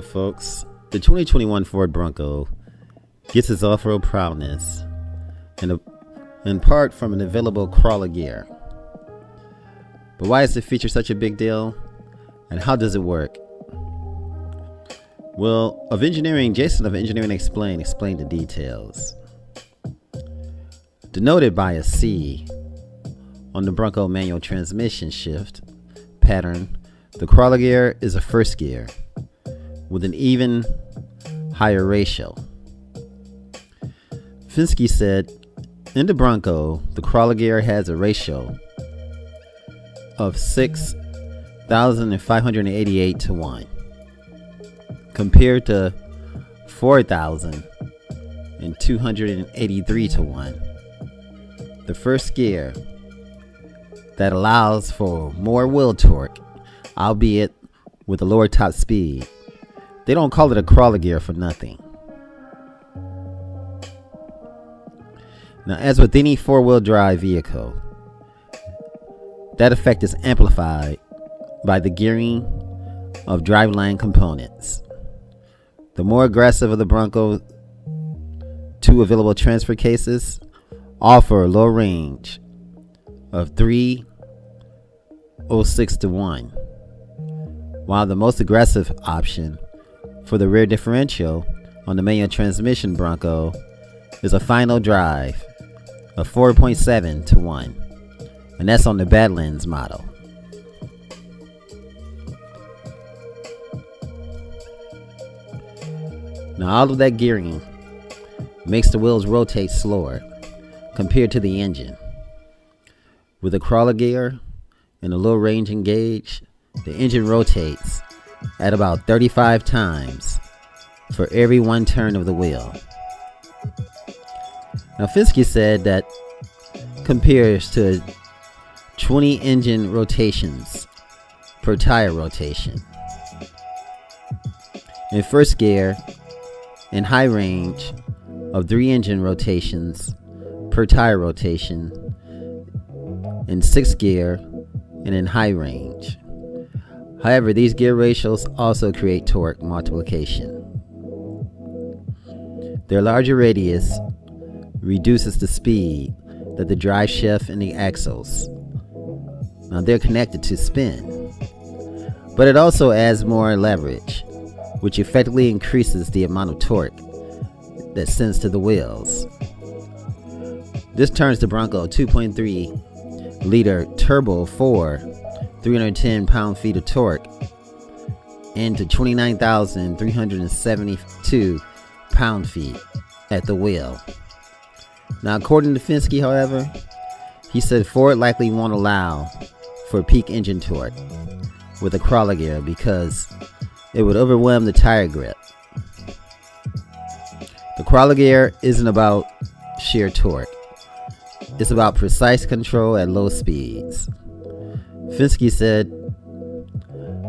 Folks. The 2021 Ford Bronco gets its off road proudness in, a, in part from an available crawler gear. But why is the feature such a big deal? And how does it work? Well, of engineering, Jason of Engineering Explained explained the details. Denoted by a C on the Bronco manual transmission shift pattern, the crawler gear is a first gear with an even higher ratio. Fenske said, in the Bronco, the crawler gear has a ratio of 6,588 to 1 compared to 4,283 to 1. The first gear that allows for more wheel torque, albeit with a lower top speed, they don't call it a crawler gear for nothing. Now, as with any four wheel drive vehicle, that effect is amplified by the gearing of driveline components. The more aggressive of the Bronco, two available transfer cases offer a low range of 306 to 1, while the most aggressive option for the rear differential on the manual transmission Bronco is a final drive of 4.7 to 1, and that's on the Badlands model. Now, all of that gearing makes the wheels rotate slower compared to the engine. With the crawler gear and the low range engage, the engine rotates at about 35 times for every one turn of the wheel. Now, Fenske said that compares to 20 engine rotations per tire rotation. In first gear, in high range of 3 engine rotations per tire rotation, in 6th gear, and in high range. However, these gear ratios also create torque multiplication. Their larger radius reduces the speed that the drive shaft and the axles. Now they're connected to spin, but it also adds more leverage, which effectively increases the amount of torque that sends to the wheels. This turns the Bronco 2.3 liter turbo 4 310 pound feet of torque into 29,372 pound feet at the wheel. Now, according to Fenske, however, he said Ford likely won't allow for peak engine torque with a crawler gear because it would overwhelm the tire grip. The crawler gear isn't about sheer torque, it's about precise control at low speeds. Fenske said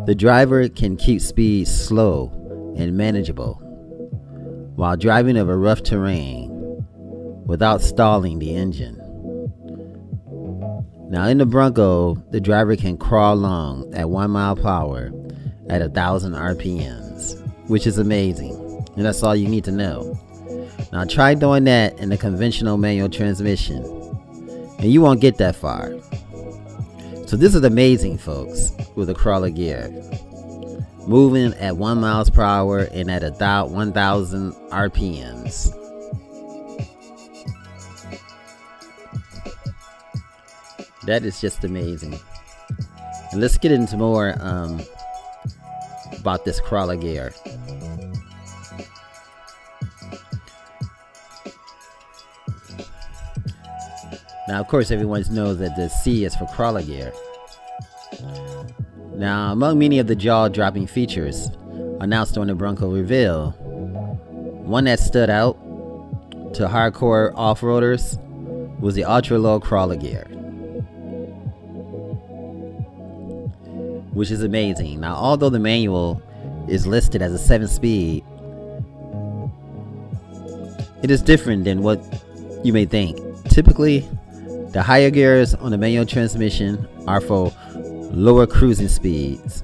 the driver can keep speed slow and manageable while driving over rough terrain without stalling the engine. Now, in the Bronco, the driver can crawl along at 1 mile per hour at 1,000 RPMs, which is amazing, and that's all you need to know. Now, try doing that in a conventional manual transmission, and you won't get that far. So this is amazing, folks, with a crawler gear. Moving at 1 miles per hour and at a 1000 RPMs. That is just amazing. And let's get into more um, about this crawler gear. Now, of course, everyone knows that the C is for crawler gear. Now, among many of the jaw dropping features announced on the Bronco reveal, one that stood out to hardcore off roaders was the ultra low crawler gear, which is amazing. Now, although the manual is listed as a 7 speed, it is different than what you may think. Typically, the higher gears on the manual transmission are for lower cruising speeds,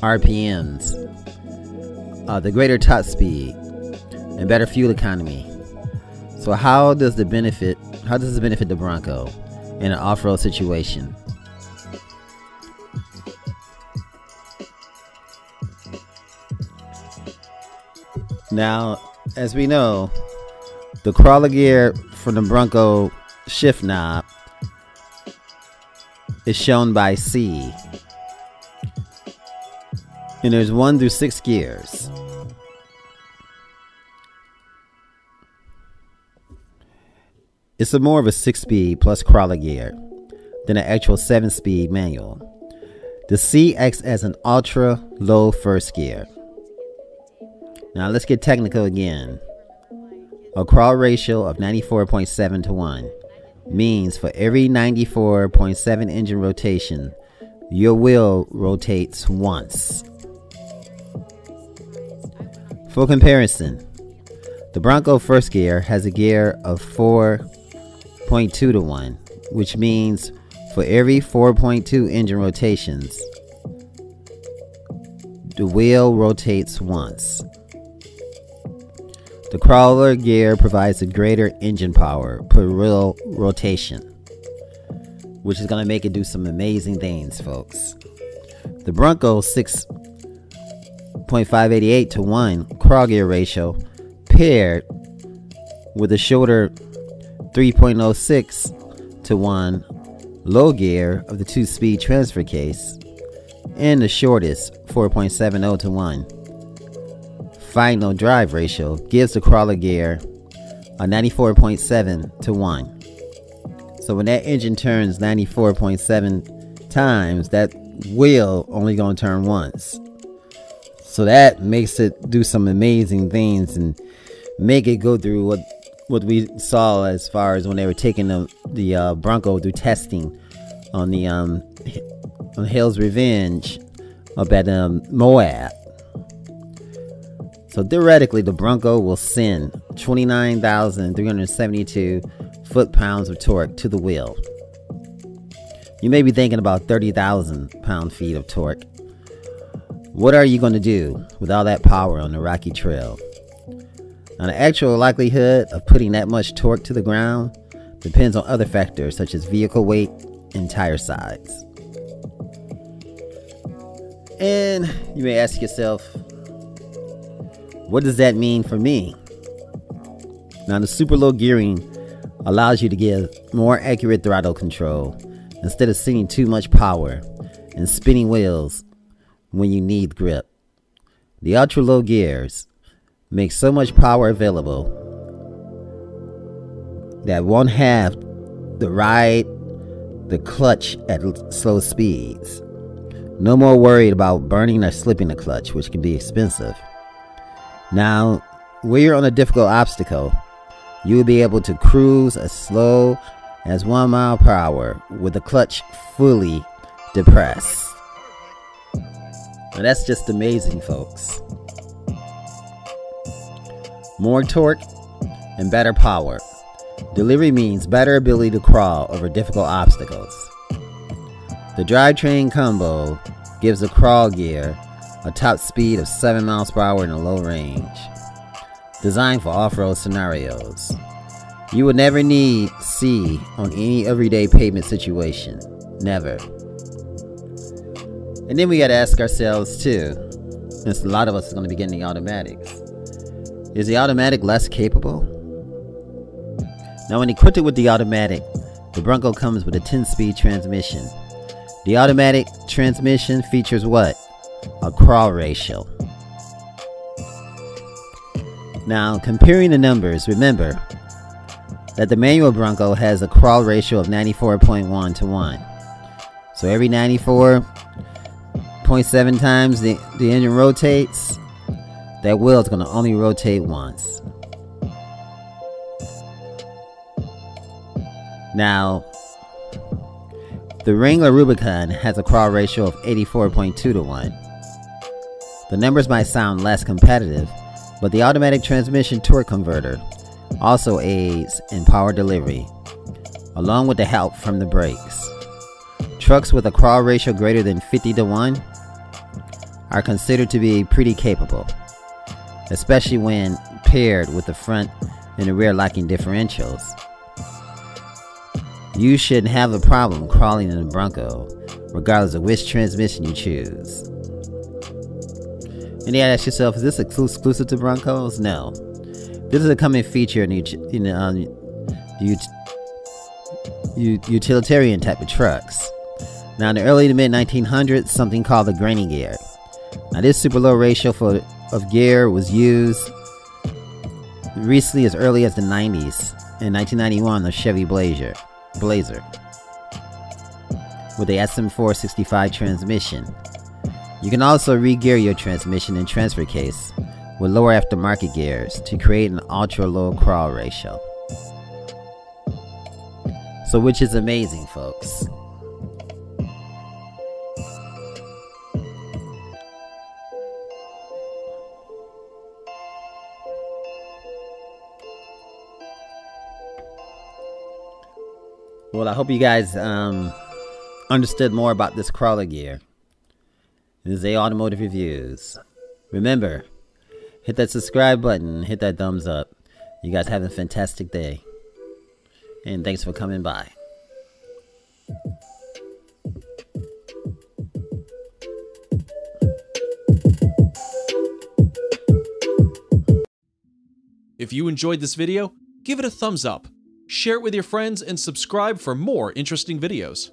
RPMs, uh, the greater top speed and better fuel economy. So how does the benefit how does this benefit the Bronco in an off-road situation? Now, as we know, the crawler gear from the Bronco shift knob is shown by C. And there's one through six gears. It's a more of a six speed plus crawler gear than an actual seven speed manual. The C acts as an ultra low first gear. Now let's get technical again. A crawl ratio of 94.7 to 1 means for every 94.7 engine rotation, your wheel rotates once. For comparison, the Bronco first gear has a gear of 4.2 to 1, which means for every 4.2 engine rotations, the wheel rotates once. The crawler gear provides a greater engine power per wheel rotation, which is going to make it do some amazing things, folks. The Bronco 6.588 to 1 crawl gear ratio paired with a shorter 3.06 to 1 low gear of the two speed transfer case and the shortest 4.70 to 1 final drive ratio gives the crawler gear a 94.7 to 1. So when that engine turns 94.7 times, that wheel only going to turn once. So that makes it do some amazing things and make it go through what what we saw as far as when they were taking the the uh, Bronco through testing on the um on Hell's Revenge up at um, Moab. So theoretically, the Bronco will send 29,372 foot pounds of torque to the wheel. You may be thinking about 30,000 pound feet of torque. What are you going to do with all that power on the rocky trail? Now, the actual likelihood of putting that much torque to the ground depends on other factors such as vehicle weight and tire size. And you may ask yourself, what does that mean for me? Now, the super low gearing allows you to give more accurate throttle control instead of sending too much power and spinning wheels when you need grip. The ultra low gears make so much power available that won't have the ride the clutch at slow speeds. No more worried about burning or slipping the clutch, which can be expensive. Now, when you're on a difficult obstacle, you will be able to cruise as slow as one mile per hour with the clutch fully depressed. Now that's just amazing, folks. More torque and better power. Delivery means better ability to crawl over difficult obstacles. The drivetrain combo gives a crawl gear a top speed of 7 miles per hour in a low range. Designed for off-road scenarios. You will never need C on any everyday pavement situation. Never. And then we gotta ask ourselves too, since a lot of us are gonna be getting the automatics. Is the automatic less capable? Now when equipped with the automatic, the Bronco comes with a 10-speed transmission. The automatic transmission features what? A crawl ratio. Now, comparing the numbers, remember that the manual Bronco has a crawl ratio of 94.1 to 1. So every 94.7 times the, the engine rotates, that wheel is going to only rotate once. Now, the Wrangler Rubicon has a crawl ratio of 84.2 to 1. The numbers might sound less competitive, but the automatic transmission torque converter also aids in power delivery, along with the help from the brakes. Trucks with a crawl ratio greater than 50 to 1 are considered to be pretty capable. especially when paired with the front and the rear locking differentials. You shouldn't have a problem crawling in a Bronco, regardless of which transmission you choose. And you ask yourself, is this exclusive to Broncos? No. This is a coming feature in the, in um, utilitarian type of trucks. Now, in the early to mid 1900s, something called the granny gear. Now, this super low ratio for, of gear was used recently as early as the 90s. In 1991, the Chevy Blazer, Blazer with the SM465 transmission. You can also re-gear your transmission and transfer case with lower aftermarket gears to create an ultra low crawl ratio. So, which is amazing, folks. Well, I hope you guys um, understood more about this crawler gear. This is A Automotive Reviews. Remember, hit that subscribe button, hit that thumbs up. You guys have a fantastic day. And thanks for coming by. If you enjoyed this video, give it a thumbs up share it with your friends, and subscribe for more interesting videos.